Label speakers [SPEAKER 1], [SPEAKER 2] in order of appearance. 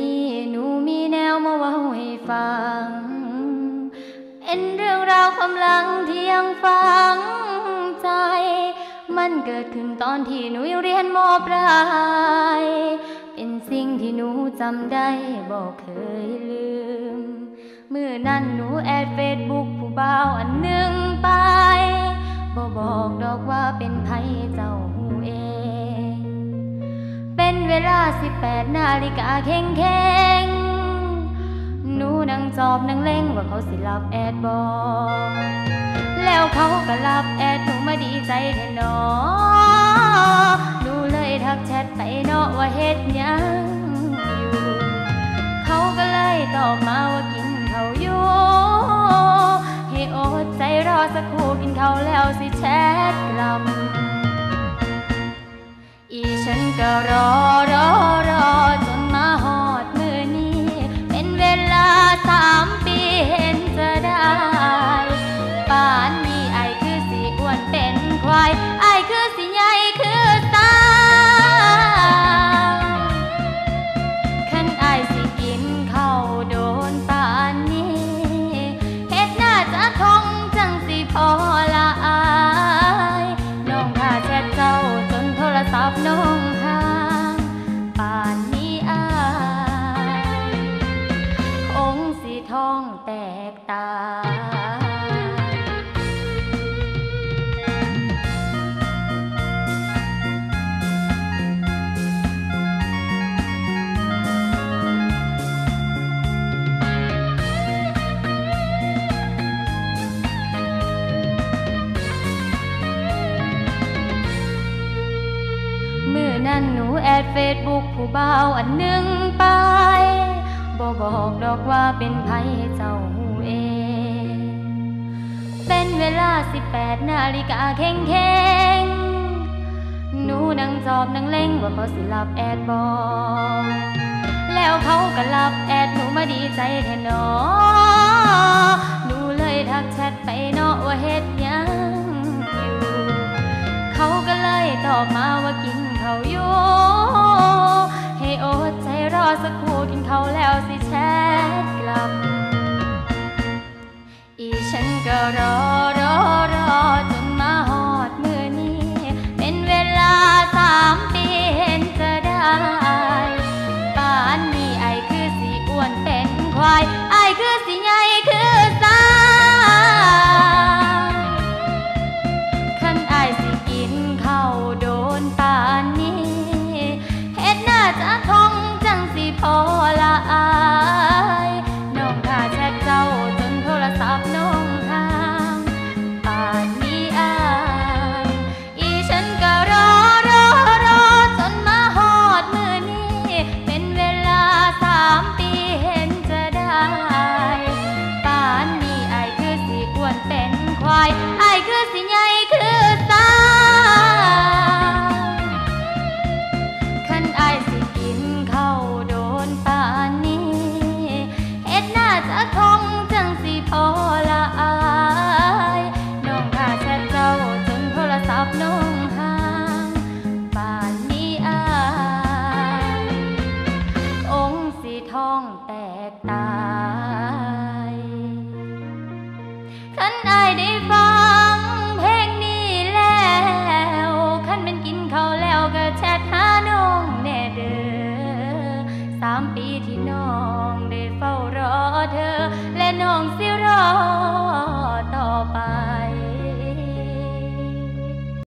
[SPEAKER 1] นี้หนูมีแนวมาว่าให้ฟังเอ็นเรื่องราวความหลังที่ยังฟังใจ มันเกิดขึ้นตอนที่หนูเรียนมปลาย เป็นสิ่งที่หนูจำได้บอกเคยลืม เมื่อนั้นหนูแอดเฟซบุ๊กผู้บ่าวอันหนึ่งไปบอกบอกดอกว่าเป็นไผเจ้า ลาสิบแปดนาฬิกาเข่งเข่งหนูนั่งจอบนั่งเล่งว่าเขาสิรับแอดบอแล้วเขาก็รับแอดหนูมาดีใจแท้หนอหนูเลยทักแชทไปเนาะว่าเฮ็ดหยังอยู่ เขาก็เลยตอบมาว่ากินเขาอยู่ให้อดใจรอสักครู่กินเขาแล้วสิแชทกลับ ก็รอรอรอจนมาหอดมือนี้ เป็นเวลาสามปีเห็นจะได้ป่านนี้ไอคือสีอ้วนเป็นควายไอคือสีใหญ่คือตาขันไอสิกินข้าวโดนปานนี้เฮ็ดหน้าจะคงจังสิพอละอายน้องถ้าแชทเจ้าจนโทรศัพท์น้อง นั้นหนูแอดเฟซบุ๊กผู้เบาอันหนึ่งไปบอบอกดอกว่าเป็นไผเจ้าหูเอง เป็นเวลาสิบแปดนาฬิกาเข่งเข่งหนูนั่งจอบนั่งเล่งว่าเขาสิรับแอดบอกแล้วเขาก็รับแอดหนูมาดีใจแท้หนอห ก็รอรอรอจนมาหอดมือนี้ เป็นเวลาสามปีเห็นจะได้ป่านนี้ไอคือสีอ้วนเป็นควาย ไอคือสีใหญ่คือสาขันอายสิกินข้าวโดนปานนี้เฮ็ดหน้าจะคงจังสิพอละอา แตกตา